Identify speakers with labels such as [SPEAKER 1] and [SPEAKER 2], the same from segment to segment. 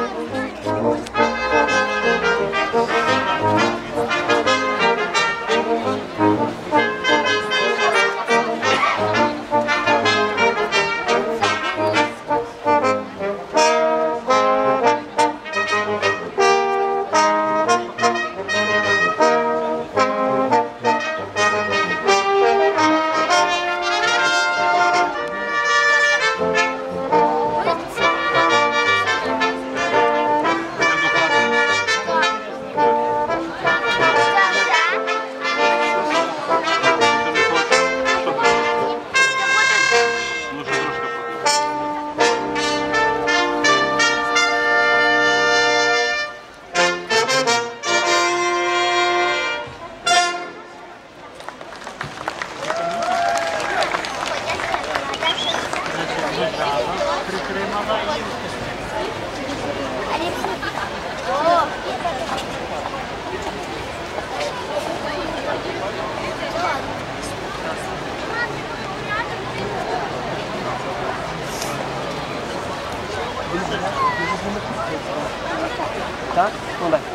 [SPEAKER 1] Thank you. tá? Então Vamos lá.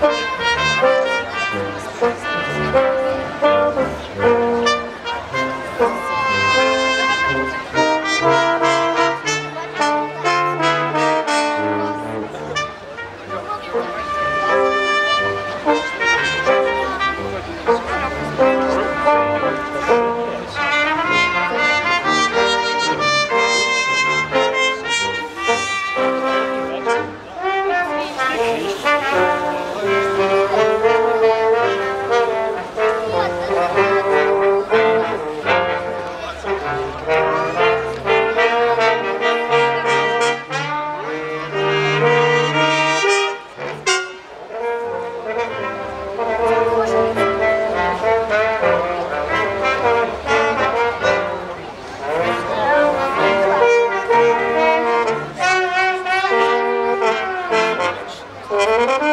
[SPEAKER 1] Thank you. Música